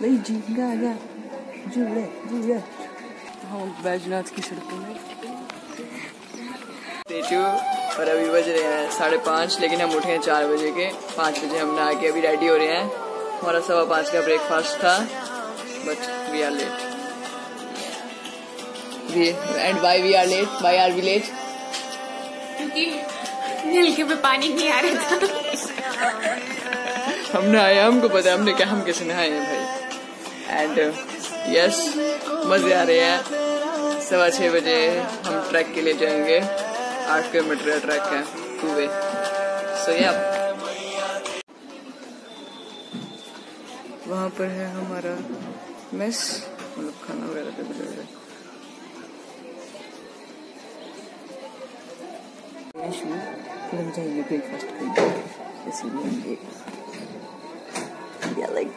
Lady Gaga, Juliet, Juliet. हम बैजनाथ की सड़कों में स्टेचू और अभी बज रहे हैं साढ़े पाँच लेकिन हम उठे हैं चार बजे के। पाँच बजे हम नहा के अभी रेडी हो रहे हैं। हमारा सवा पाँच का ब्रेकफास्ट था but we are late and why we are late why are we late क्योंकि नलके में पानी नहीं आ रहा था। हम नहाए हमको पता है हमने क्या हम कैसे नहाए हैं भाई? एंड यस मज़े आ रहे हैं। सवा छः बजे हम ट्रैक के लिए जाएँगे। आठ किलोमीटर का ट्रैक है टू वे सो या वहाँ पर है हमारा मेस मतलब खाना वगैरह का वगैरह फिर हम जाएँगे ब्रेकफास्ट हम ये Yeah, like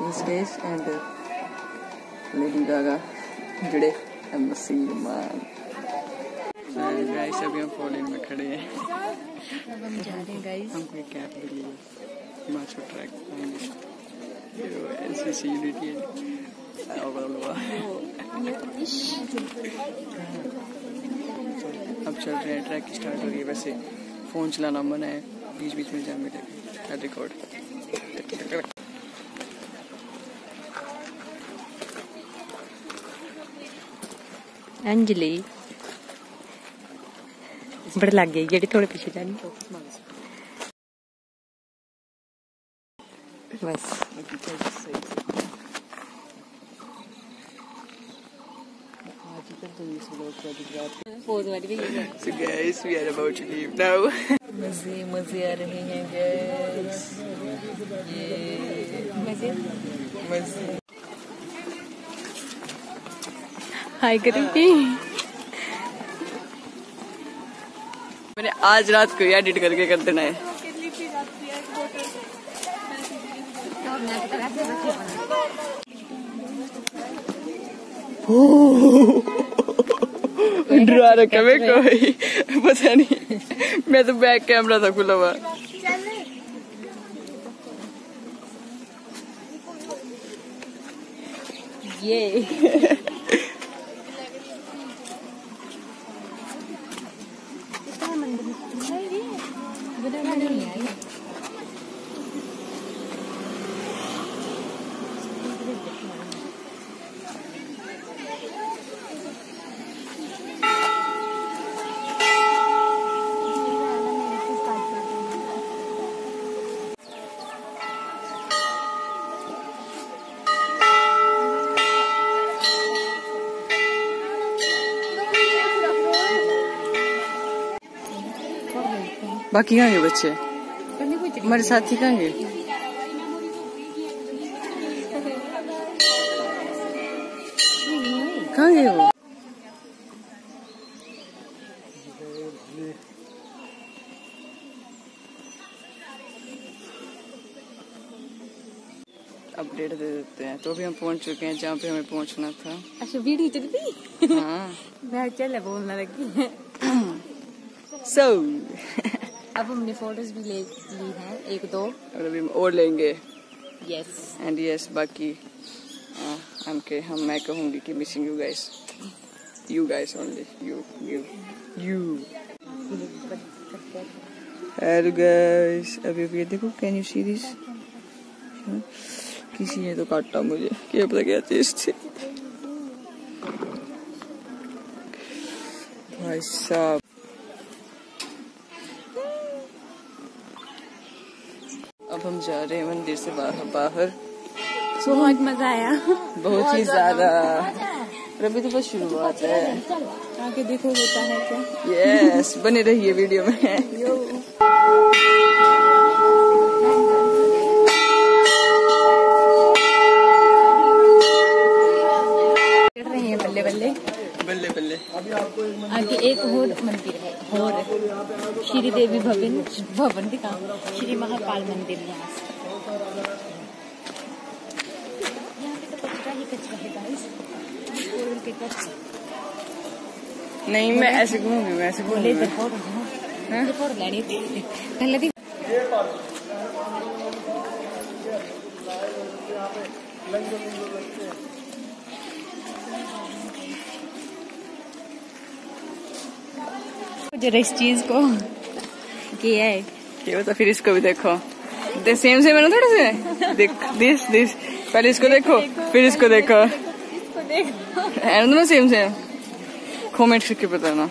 the days and uh, Lady Gaga today I'm a single man. Guys अभी हम फॉलिंग में खड़े हैं। हम जा रहे हैं गाइस हम कोई कैब के लिए हिमाचल ट्रैक एनसीसी यूनिटी अब चल रहे हैं ट्रैक स्टार्ट हो गई वैसे। फ़ोन चलाना मना है बीच बीच में जान मिलेगा रिकॉर्ड अंजलि बड़ लग गई जेडी थोड़े पीछे जानी बस पोज वाली भी यही है So guys, we are about to leave now. मज़े मज़े आ रहे हैं guys. ये मज़े मज़े हाय करेंगे। मैंने आज रात को एडिट करके कर देना है। डरा रखा मैं कोई पता नहीं। मैं तो बैक कैमरा था खुला हुआ। ये। बाकी कहाँ गए बच्चे? हमारे साथी कहाँ गए कहाँ गए वो? अपडेट दे देते हैं। तो भी हम पहुँच चुके हैं जहाँ पे हमें पहुँचना था। अच्छा वीडियो चल चलती हाँ। मैं चल बोलने लगी। सो अब हमने फ़ोटोज़ भी ले ली हैं एक दो। और अभी और लेंगे। यस एंड यस बाकी हम के हम मैं कहूँगी कि missing you guys you guys only you you you hello guys अभी अभी देखो कैन यू सी दिस किसी ने तो काटा मुझे। क्या पता क्या चीज़ थी। भाई साहब अब हम जा रहे हैं मंदिर से बाहर बाहर। बहुत मज़ा आया। बहुत ही ज़्यादा रबी अभी तो बस शुरुआत है। आगे देखो होता है क्या। यस बने रहिए वीडियो में चढ़ रहे हैं बल्ले बल्ले बल्ले। आगे एक और मंदिर है और श्री देवी भवन भवन भी कहा श्री महाकाल मंदिर यहाँ से। यहाँ पे तो कचरा ही कचरा है गाइस और उनके कचरा नहीं मैं ऐसे घूमूँगी मैं ऐसे बोले घूमूँगी हाँ? फ़ोटो लेनी थी पहले भी जरा इस चीज़ को। किया है तो फिर इसको भी देखो। दे सेम सेम है ना थोड़े से? देख दिस दिस पहले इसको देखो फिर इसको देखो। इसको देखो। है ना सेम सेम सेम कमेंट करके बताना।